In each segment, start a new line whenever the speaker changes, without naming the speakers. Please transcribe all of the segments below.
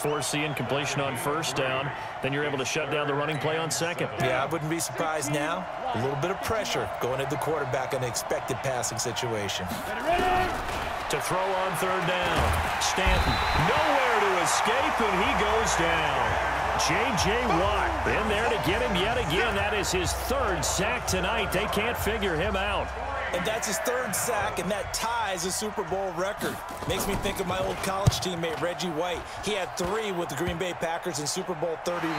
force the incompletion on first down. Then you're able to shut down the running play on second.
Yeah, I wouldn't be surprised now. A little bit of pressure going at the quarterback in an expected passing situation.
To throw on third down. Stanton nowhere to escape, and he goes down. J.J. Watt in there to get him yet again. That is his third sack tonight. They can't figure him out.
And that's his third sack, and that ties a Super Bowl record. Makes me think of my old college teammate, Reggie White. He had three with the Green Bay Packers in Super Bowl 31.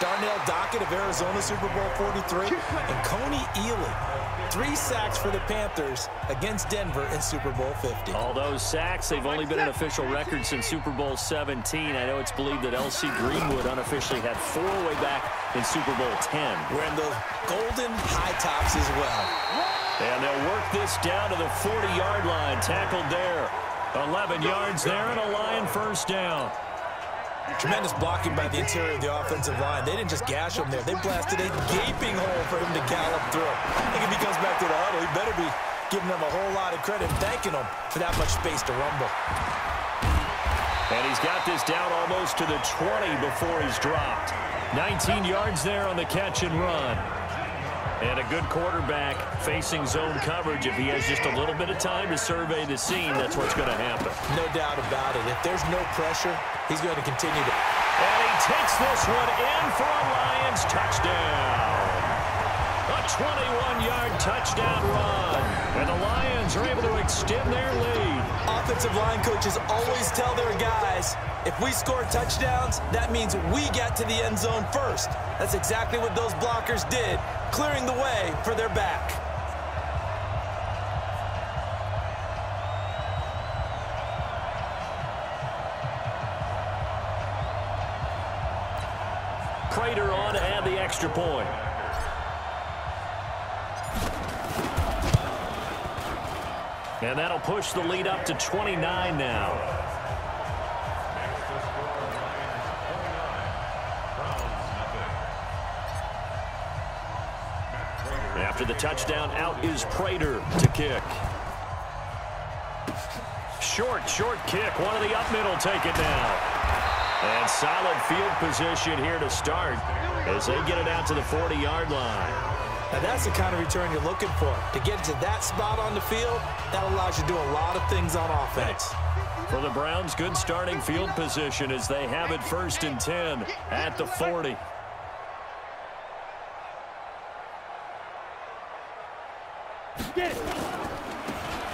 Darnell Dockett of Arizona, Super Bowl 43. And Kony Ealy, three sacks for the Panthers against Denver in Super Bowl 50.
All those sacks, they've only been an official record since Super Bowl 17. I know it's believed that L.C. Greenwood unofficially had four way back in Super Bowl 10.
Wearing the golden high tops as well.
And they'll work this down to the 40-yard line. Tackled there. 11 yards there and a Lion first down.
Tremendous blocking by the interior of the offensive line. They didn't just gash him there. They blasted a gaping hole for him to gallop through. I think if he comes back to the huddle, he better be giving them a whole lot of credit and thanking them for that much space to rumble.
And he's got this down almost to the 20 before he's dropped. 19 yards there on the catch and run. And a good quarterback facing zone coverage. If he has just a little bit of time to survey the scene, that's what's going to happen.
No doubt about it. If there's no pressure, he's going to continue to...
And he takes this one in for a Lions touchdown. A 21-yard touchdown run. And the Lions are able to extend their lead.
Offensive line coaches always tell their guys, if we score touchdowns, that means we get to the end zone first. That's exactly what those blockers did, clearing the way for their back.
Prater on add the extra point. And that'll push the lead up to 29 now. After the touchdown, out is Prater to kick. Short, short kick. One of the up middle take it now. And solid field position here to start as they get it out to the 40-yard line.
Now that's the kind of return you're looking for. To get to that spot on the field, that allows you to do a lot of things on offense.
For the Browns, good starting field position as they have it first and 10 at the 40.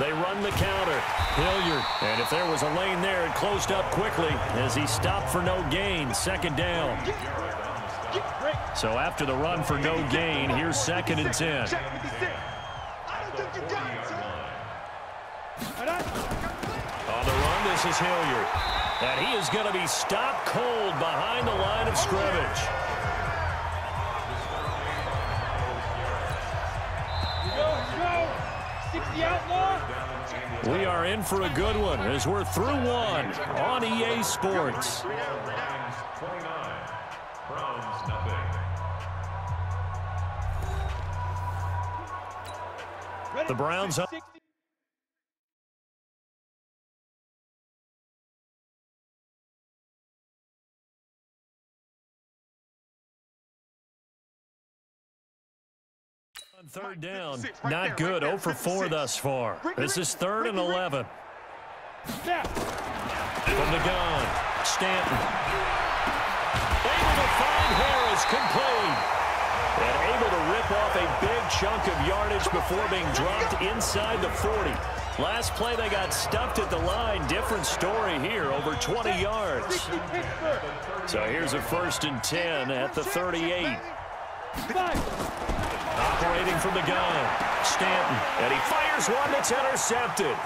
They run the counter. Hilliard. And if there was a lane there, it closed up quickly as he stopped for no gain. Second down. So after the run for no gain, here's second and 10. On the run, this is Hilliard. And he is going to be stopped cold behind the line of scrimmage. We are in for a good one as we're through one on EA Sports. The Browns. On third down, not good. 0 for 4 thus far. This is third and 11. From the gun, Stanton. Able to find Harris, complete. And able off a big chunk of yardage before being dropped inside the 40. Last play, they got stuffed at the line. Different story here, over 20 yards. So here's a first and 10 at the 38. Operating from the gun, Stanton. And he fires one that's intercepted.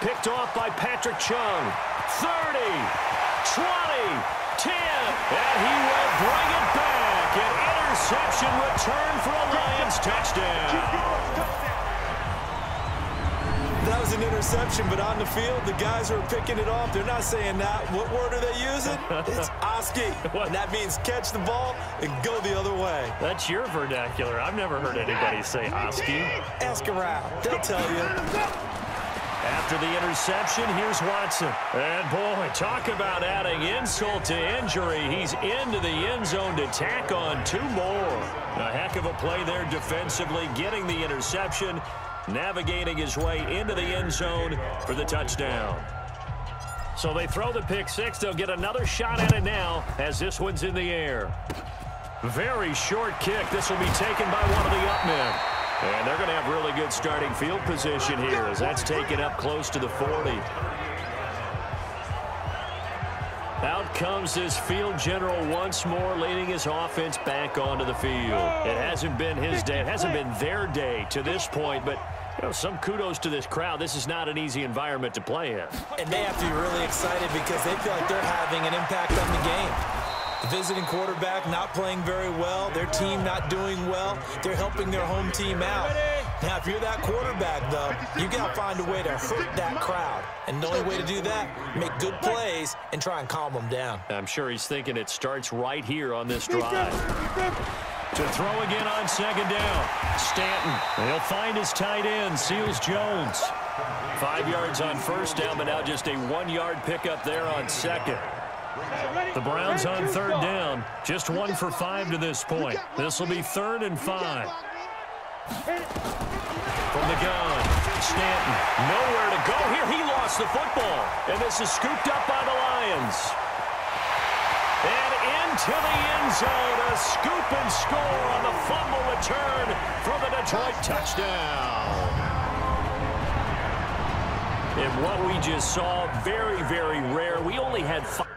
Picked off by Patrick Chung. 30, 20, 10, and he will bring it back. Interception return for a Lions touchdown.
That was an interception, but on the field, the guys who are picking it off, they're not saying that. What word are they using? It's Oski. And that means catch the ball and go the other way.
That's your vernacular. I've never heard anybody say Oski.
Ask around. They'll tell you.
After the interception, here's Watson. And boy, talk about adding insult to injury. He's into the end zone to tack on two more. A heck of a play there defensively, getting the interception, navigating his way into the end zone for the touchdown. So they throw the pick six. They'll get another shot at it now as this one's in the air. Very short kick. This will be taken by one of the up men. And they're going to have really good starting field position here as that's taken up close to the 40. Out comes this field general once more, leading his offense back onto the field. It hasn't been his day. It hasn't been their day to this point, but you know, some kudos to this crowd. This is not an easy environment to play in.
And they have to be really excited because they feel like they're having an impact on the game. The visiting quarterback not playing very well. Their team not doing well. They're helping their home team out. Now, if you're that quarterback, though, you got to find a way to hurt that crowd. And the only way to do that, make good plays and try and calm them down.
I'm sure he's thinking it starts right here on this drive. To throw again on second down. Stanton. He'll find his tight end, Seals Jones. Five yards on first down, but now just a one-yard pickup there on second. The Browns on third down. Just one for five to this point. This will be third and five. From the gun, Stanton. Nowhere to go here. He lost the football. And this is scooped up by the Lions. And into the end zone. A scoop and score on the fumble return for the Detroit touchdown. And what we just saw, very, very rare. We only had five.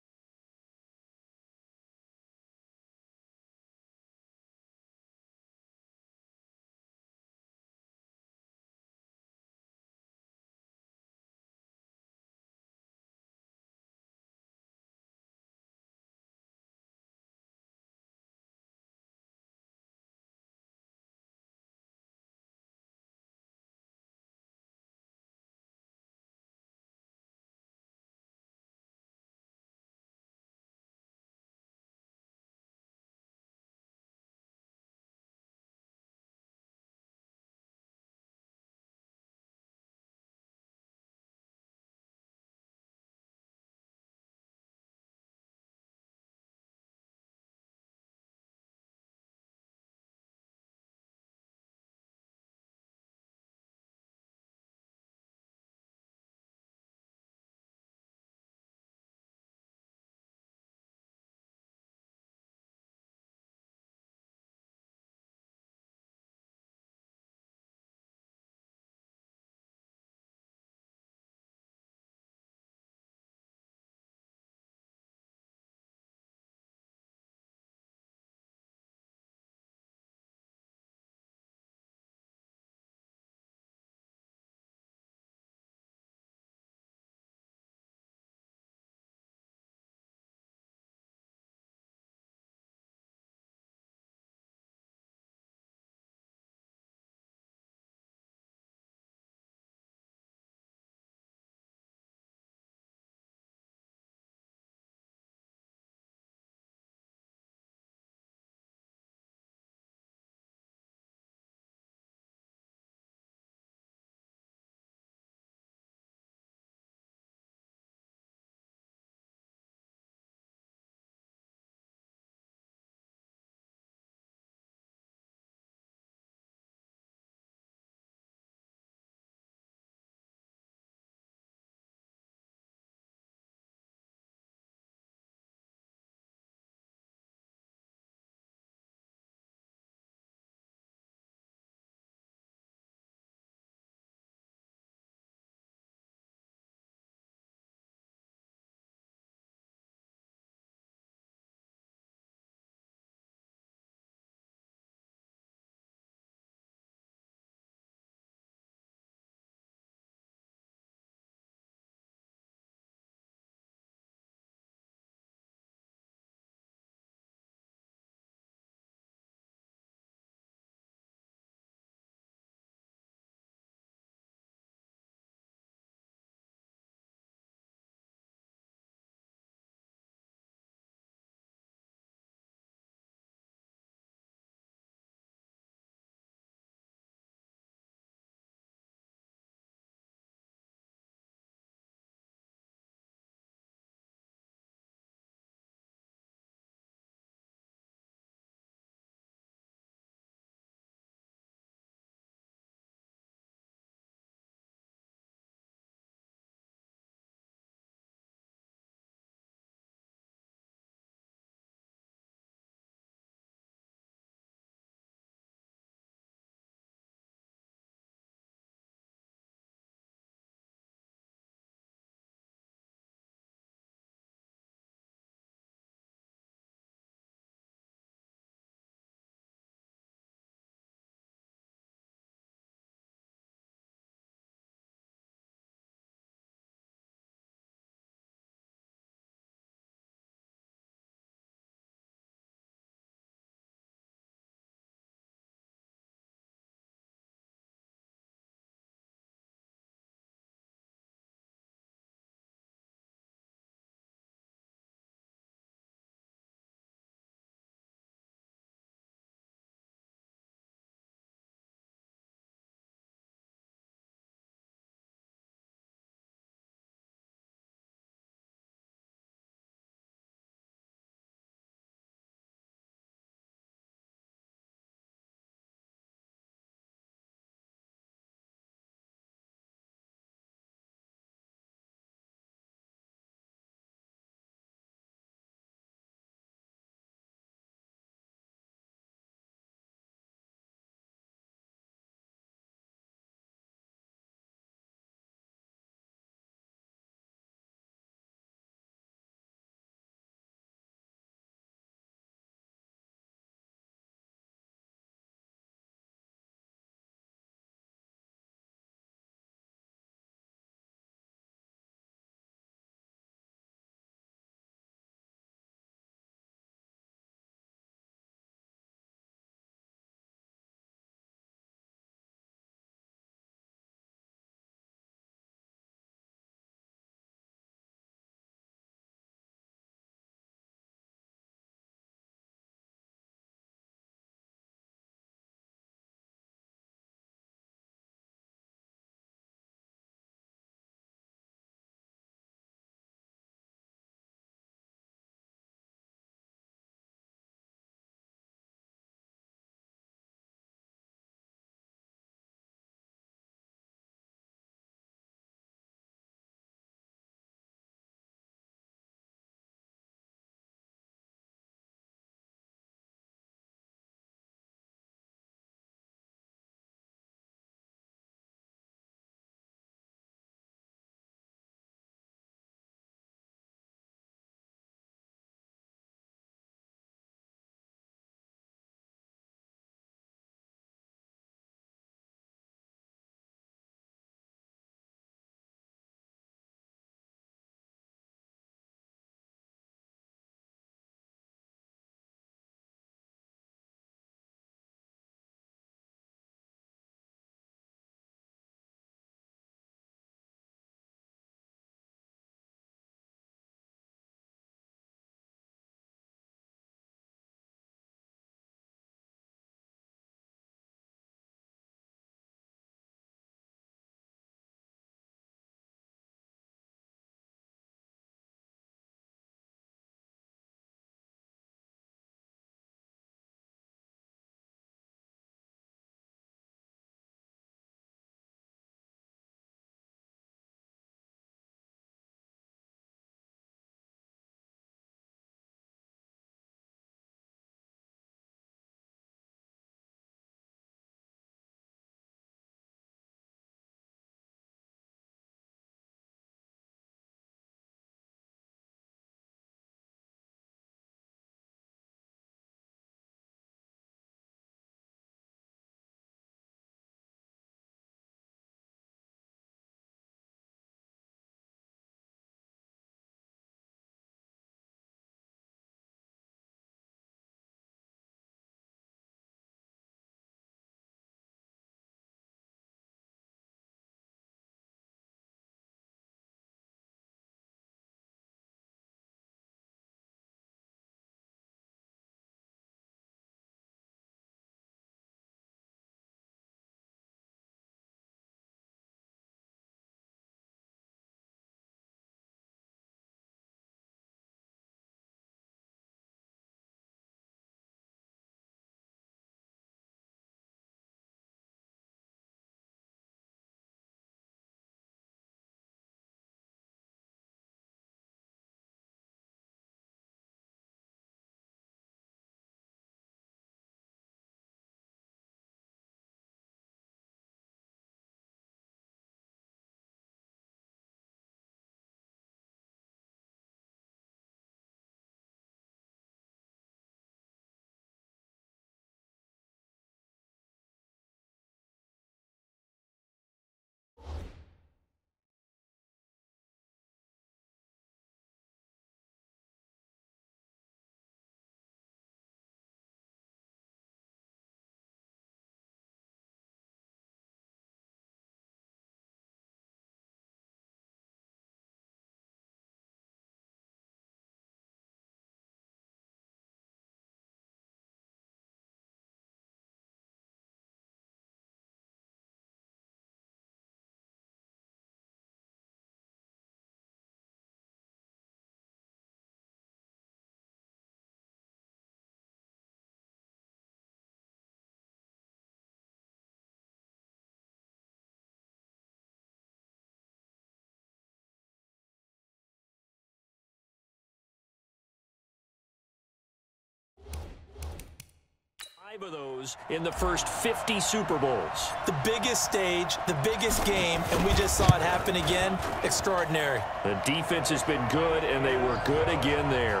Five of those in the first 50 Super Bowls.
The biggest stage, the biggest game, and we just saw it happen again. Extraordinary.
The defense has been good, and they were good again there.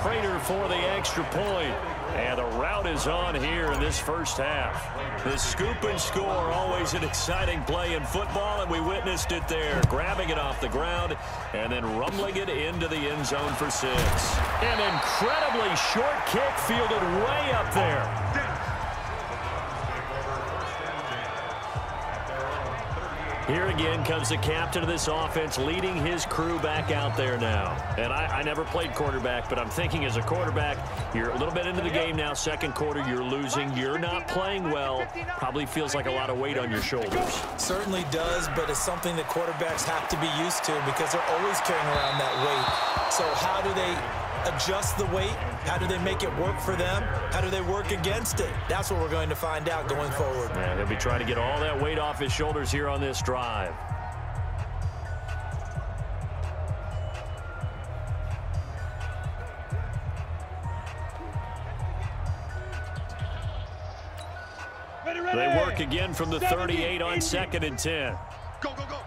Prater for the extra point. And the route is on here in this first half. The scoop and score, always an exciting play in football, and we witnessed it there. Grabbing it off the ground and then rumbling it into the end zone for six. An incredibly short kick fielded way up there. Here again comes the captain of this offense leading his crew back out there now. And I, I, never played quarterback, but I'm thinking as a quarterback, you're a little bit into the game now, second quarter, you're losing, you're not playing well, probably feels like a lot of weight on your shoulders.
Certainly does, but it's something that quarterbacks have to be used to because they're always carrying around that weight. So how do they adjust the weight? How do they make it work for them? How do they work against it? That's what we're going to find out going forward.
Yeah, he'll be trying to get all that weight off his shoulders here on this drive. They work again from the 38 on second and 10. Go, go, go.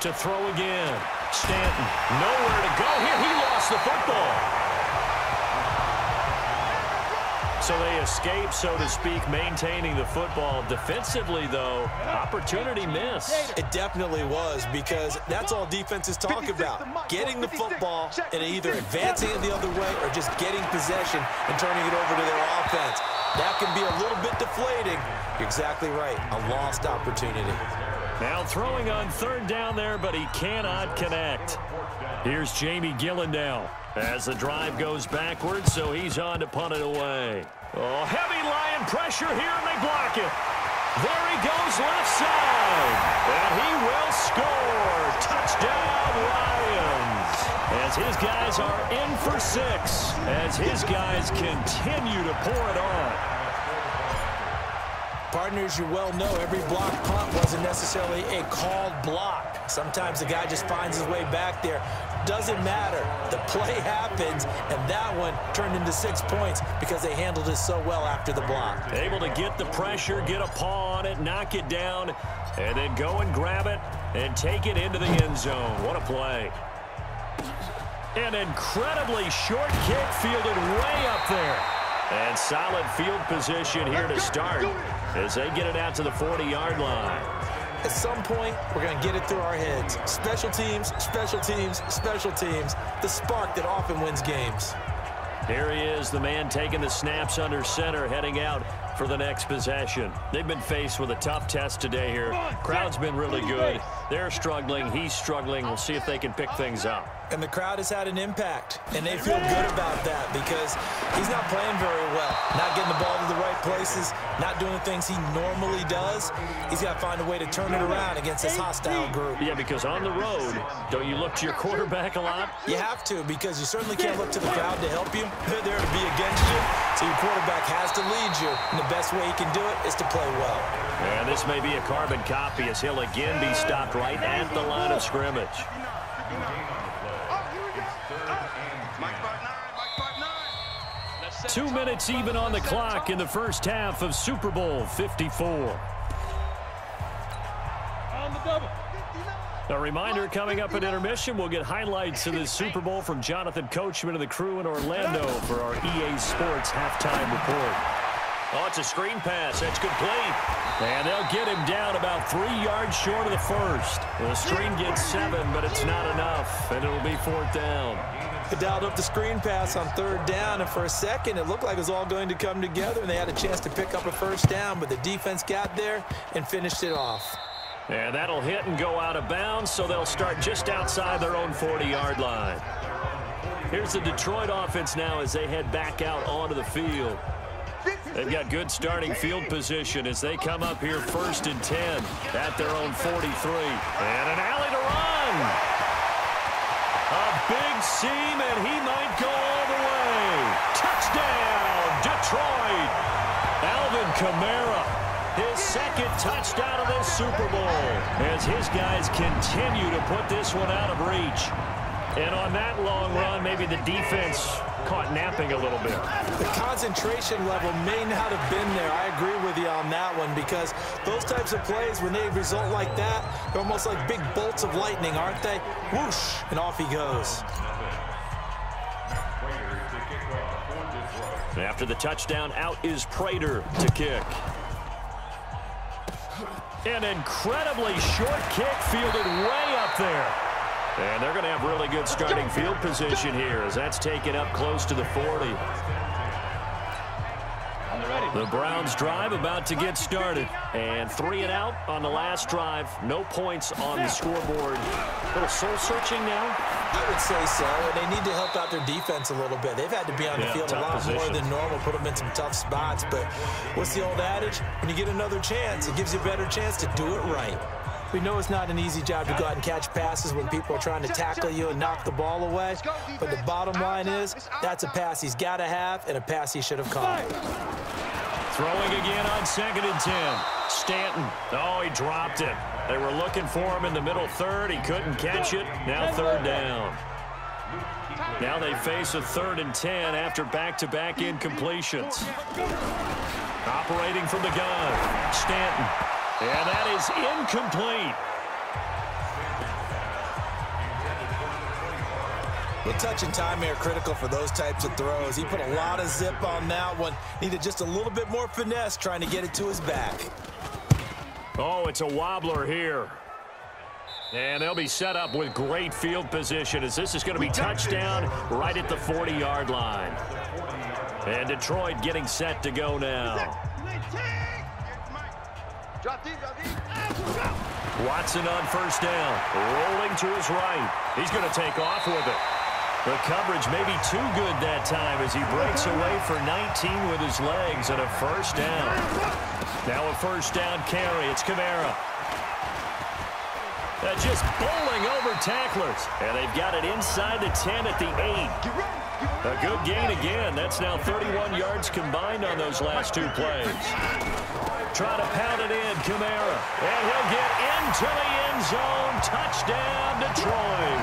To throw again. Stanton, nowhere to go here. He lost the football. So they escape, so to speak, maintaining the football. Defensively, though, opportunity miss.
It definitely was because that's all defenses talk about. Getting the football and either advancing it the other way or just getting possession and turning it over to their offense. That can be a little bit deflating. You're exactly right. A lost opportunity.
Now throwing on third down there, but he cannot connect. Here's Jamie Gillan now as the drive goes backwards, so he's on to punt it away. Oh, heavy lion pressure here, and they block it. There he goes left side, and he will score. Touchdown, Lions. As his guys are in for six, as his guys continue to pour it on.
Partners, you well know every block punt wasn't necessarily a called block. Sometimes the guy just finds his way back there. Doesn't matter. The play happens, and that one turned into six points because they handled it so well after the block.
Able to get the pressure, get a paw on it, knock it down, and then go and grab it and take it into the end zone. What a play. An incredibly short kick fielded way up there. And solid field position here to start as they get it out to the 40-yard line.
At some point, we're going to get it through our heads. Special teams, special teams, special teams. The spark that often wins games.
Here he is, the man taking the snaps under center, heading out for the next possession. They've been faced with a tough test today here. Crowd's been really good. They're struggling. He's struggling. We'll see if they can pick things up.
And the crowd has had an impact, and they feel good about that because he's not playing very well, not getting the ball to the right places, not doing the things he normally does. He's got to find a way to turn it around against this hostile group.
Yeah, because on the road, don't you look to your quarterback a lot?
You have to because you certainly can't look to the crowd to help you. They're there to be against you, so your quarterback has to lead you, and the best way he can do it is to play well.
And this may be a carbon copy as he'll again be stopped right at the line of scrimmage. Two minutes even on the clock in the first half of Super Bowl 54. A reminder coming up at intermission, we'll get highlights of this Super Bowl from Jonathan Coachman and the crew in Orlando for our EA Sports halftime report. Oh, it's a screen pass. That's complete. And they'll get him down about three yards short of the first. The screen gets seven, but it's not enough, and it'll be fourth down.
Dialed up the screen pass on third down, and for a second, it looked like it was all going to come together, and they had a chance to pick up a first down, but the defense got there and finished it off.
And that'll hit and go out of bounds, so they'll start just outside their own 40-yard line. Here's the Detroit offense now as they head back out onto the field. They've got good starting field position as they come up here first and 10 at their own 43. And an alley to run. Seam, and he might go all the way. Touchdown, Detroit. Alvin Kamara, his second touchdown of this Super Bowl as his guys continue to put this one out of reach. And on that long run, maybe the defense caught napping a little bit.
The concentration level may not have been there. I agree with you on that one because those types of plays, when they result like that, they're almost like big bolts of lightning, aren't they? Whoosh, and off he goes.
After the touchdown, out is Prater to kick. An incredibly short kick fielded way up there. And they're going to have really good starting field position here as that's taken up close to the 40. The Browns drive about to get started. And three and out on the last drive. No points on the scoreboard. A little soul-searching now?
I would say so. And they need to help out their defense a little bit. They've had to be on the field a lot position. more than normal, put them in some tough spots. But what's the old adage? When you get another chance, it gives you a better chance to do it right. We know it's not an easy job to go out and catch passes when people are trying to tackle you and knock the ball away. But the bottom line is, that's a pass he's got to have and a pass he should have caught.
Throwing again on second and 10. Stanton. Oh, he dropped it. They were looking for him in the middle third. He couldn't catch it. Now third down. Now they face a third and 10 after back-to-back -back incompletions. Operating from the gun. Stanton. And that is incomplete.
The touch and time here critical for those types of throws. He put a lot of zip on that one. Needed just a little bit more finesse trying to get it to his back.
Oh, it's a wobbler here. And they'll be set up with great field position as this is going to be touchdown right at the 40-yard line. And Detroit getting set to go now. Watson on first down. Rolling to his right. He's going to take off with it. The coverage may be too good that time as he breaks away for 19 with his legs and a first down. Now a first down carry. It's Kamara. Uh, just bowling over tacklers. And they've got it inside the 10 at the 8. A good gain again. That's now 31 yards combined on those last two plays. Trying to pound it in, Kamara. And he'll get into the end zone. Touchdown, Detroit.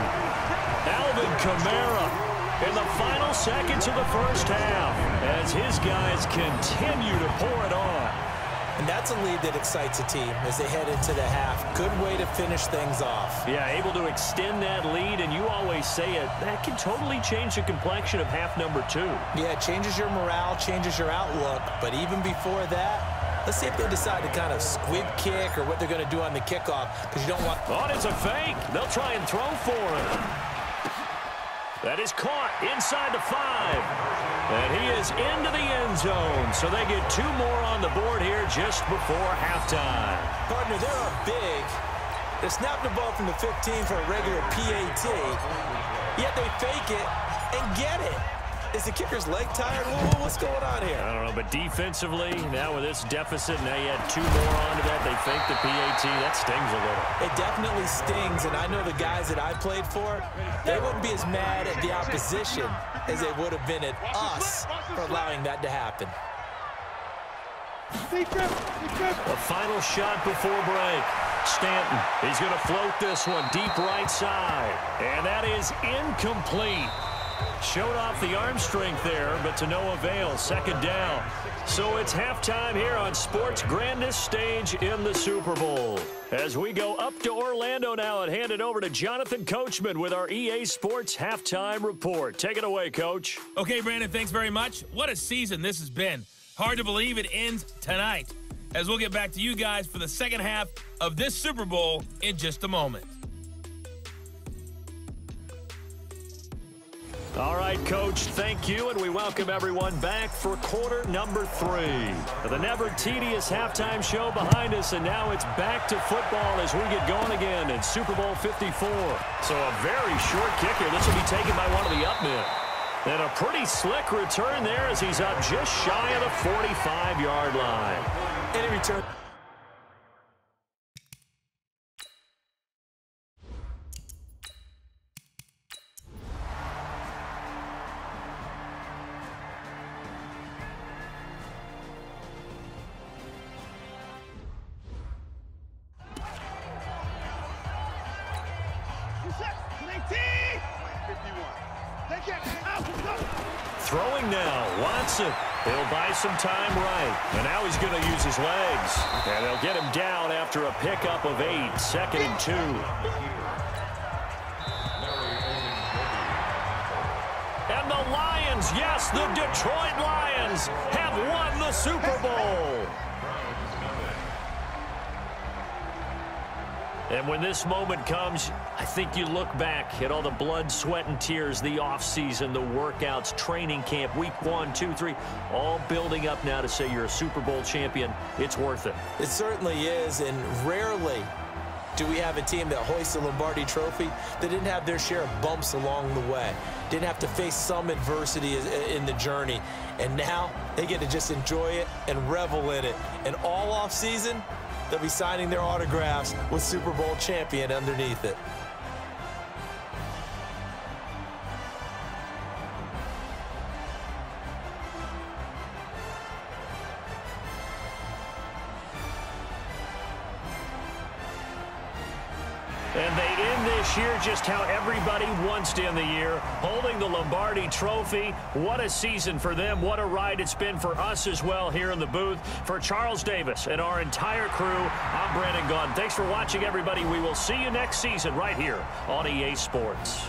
Alvin Kamara in the final seconds of the first half as his guys continue to pour it on.
And that's a lead that excites a team as they head into the half. Good way to finish things off.
Yeah, able to extend that lead, and you always say it, that can totally change the complexion of half number two.
Yeah, it changes your morale, changes your outlook, but even before that, Let's see if they decide to kind of squib kick or what they're going to do on the kickoff because you don't want...
Oh, it's a fake. They'll try and throw for him. That is caught inside the five. And he is into the end zone. So they get two more on the board here just before halftime.
Partner, they're up big. They snap the ball from the 15 for a regular PAT. Yet they fake it and get it. Is the kicker's leg tired? What's going on here?
I don't know, but defensively, now with this deficit, now you add two more onto that. They fake the PAT. That stings a little.
It definitely stings, and I know the guys that I played for, they wouldn't be as mad at the opposition as they would have been at us for allowing that to happen.
The final shot before break. Stanton, he's going to float this one deep right side. And that is incomplete. Showed off the arm strength there, but to no avail. Second down. So it's halftime here on sports' grandest stage in the Super Bowl. As we go up to Orlando now and hand it over to Jonathan Coachman with our EA Sports halftime report. Take it away, Coach.
Okay, Brandon, thanks very much. What a season this has been. Hard to believe it ends tonight. As we'll get back to you guys for the second half of this Super Bowl in just a moment.
All right, Coach, thank you, and we welcome everyone back for quarter number three. The never tedious halftime show behind us, and now it's back to football as we get going again in Super Bowl 54. So a very short kick here. This will be taken by one of the up men. And a pretty slick return there as he's up just shy of the 45-yard line.
Any return.
Throwing now, Watson. He'll buy some time right. And now he's going to use his legs. And they'll get him down after a pickup of eight. Second and two. And the Lions, yes, the Detroit Lions have won the Super Bowl. And when this moment comes, I think you look back at all the blood, sweat, and tears, the offseason, the workouts, training camp, week one, two, three, all building up now to say you're a Super Bowl champion. It's worth it.
It certainly is, and rarely do we have a team that hoists the Lombardi Trophy that didn't have their share of bumps along the way, didn't have to face some adversity in the journey, and now they get to just enjoy it and revel in it. And all offseason, They'll be signing their autographs with Super Bowl champion underneath it.
Just how everybody wants to end the year, holding the Lombardi Trophy. What a season for them. What a ride it's been for us as well here in the booth. For Charles Davis and our entire crew, I'm Brandon Gaudin. Thanks for watching, everybody. We will see you next season right here on EA Sports.